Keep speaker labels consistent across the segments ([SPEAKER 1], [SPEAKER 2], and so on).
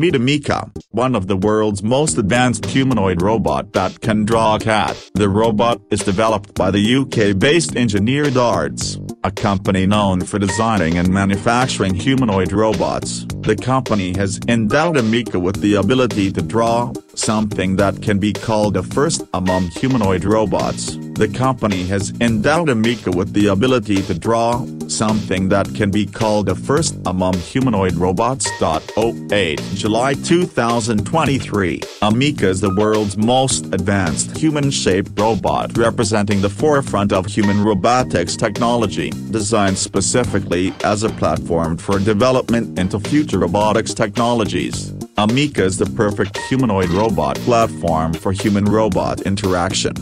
[SPEAKER 1] Meet Ameca, one of the world's most advanced humanoid robot that can draw a cat. The robot is developed by the UK-based Engineered Arts, a company known for designing and manufacturing humanoid robots. The company has endowed Ameca with the ability to draw, something that can be called a first among humanoid robots. The company has endowed Ameca with the ability to draw, something that can be called a first among humanoid robots. 08 July 2023 Ameca is the world's most advanced human-shaped robot representing the forefront of human robotics technology, designed specifically as a platform for development into future robotics technologies. Ameca is the perfect humanoid robot platform for human-robot interaction.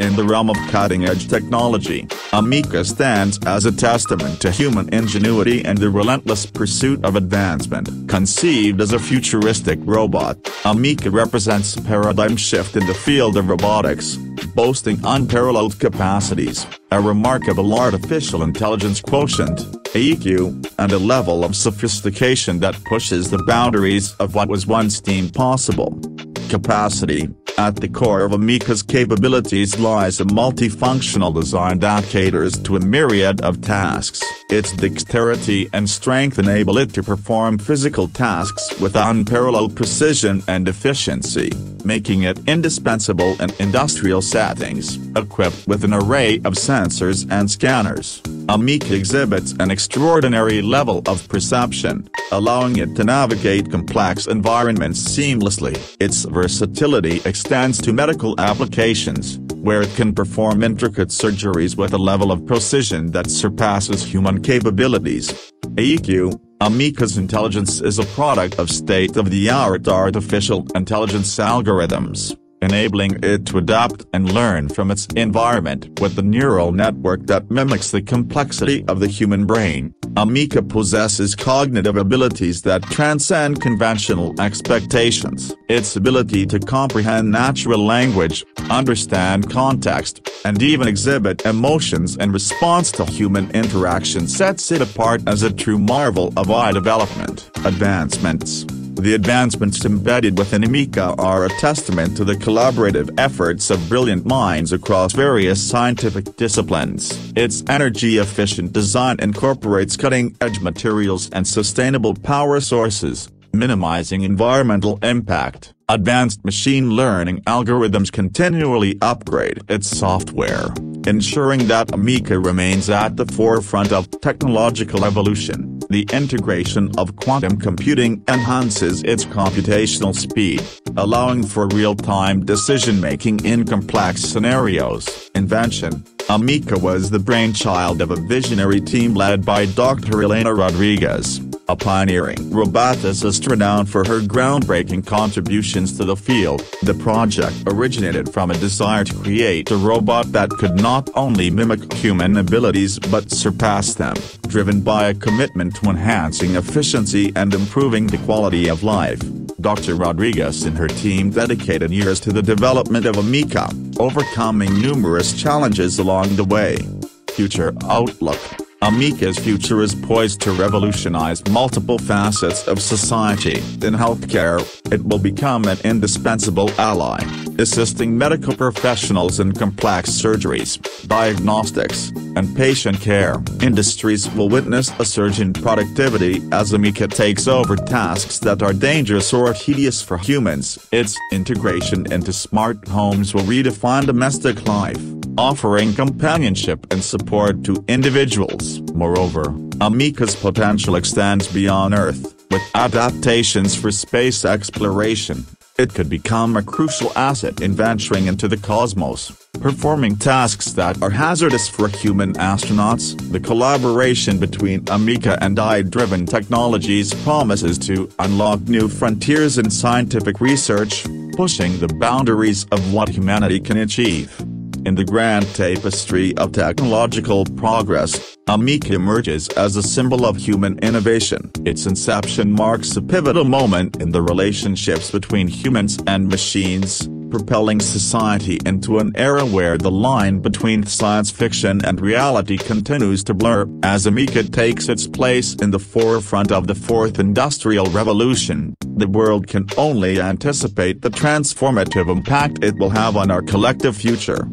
[SPEAKER 1] In the realm of cutting-edge technology, Ameca stands as a testament to human ingenuity and the relentless pursuit of advancement. Conceived as a futuristic robot, Ameca represents a paradigm shift in the field of robotics, boasting unparalleled capacities, a remarkable artificial intelligence quotient, AQ, and a level of sophistication that pushes the boundaries of what was once deemed possible. Capacity At the core of Ameca's capabilities lies a multifunctional design that caters to a myriad of tasks. Its dexterity and strength enable it to perform physical tasks with unparalleled precision and efficiency, making it indispensable in industrial settings. Equipped with an array of sensors and scanners, Ameca exhibits an extraordinary level of perception, allowing it to navigate complex environments seamlessly. Its versatility extends to medical applications, where it can perform intricate surgeries with a level of precision that surpasses human capabilities. AEQ, Ameca's intelligence is a product of state-of-the-art artificial intelligence algorithms enabling it to adapt and learn from its environment with the neural network that mimics the complexity of the human brain. Ameca possesses cognitive abilities that transcend conventional expectations. Its ability to comprehend natural language, understand context, and even exhibit emotions in response to human interaction sets it apart as a true marvel of AI development. Advancements the advancements embedded within Ameca are a testament to the collaborative efforts of brilliant minds across various scientific disciplines. Its energy-efficient design incorporates cutting-edge materials and sustainable power sources, minimizing environmental impact. Advanced machine learning algorithms continually upgrade its software, ensuring that Ameca remains at the forefront of technological evolution. The integration of quantum computing enhances its computational speed, allowing for real-time decision-making in complex scenarios. Invention Ameca was the brainchild of a visionary team led by Dr. Elena Rodriguez, a pioneering roboticist renowned for her groundbreaking contributions to the field. The project originated from a desire to create a robot that could not only mimic human abilities but surpass them, driven by a commitment to enhancing efficiency and improving the quality of life. Dr. Rodriguez and her team dedicated years to the development of Ameca, overcoming numerous challenges along the way. Future Outlook Ameca's future is poised to revolutionize multiple facets of society. In healthcare, it will become an indispensable ally, assisting medical professionals in complex surgeries, diagnostics, and patient care. Industries will witness a surge in productivity as Ameca takes over tasks that are dangerous or tedious for humans. Its integration into smart homes will redefine domestic life offering companionship and support to individuals. Moreover, Ameca's potential extends beyond Earth, with adaptations for space exploration. It could become a crucial asset in venturing into the cosmos, performing tasks that are hazardous for human astronauts. The collaboration between Ameca and AI-driven technologies promises to unlock new frontiers in scientific research, pushing the boundaries of what humanity can achieve. In the grand tapestry of technological progress, Ameca emerges as a symbol of human innovation. Its inception marks a pivotal moment in the relationships between humans and machines, propelling society into an era where the line between science fiction and reality continues to blur, as Ameca takes its place in the forefront of the fourth industrial revolution, the world can only anticipate the transformative impact it will have on our collective future.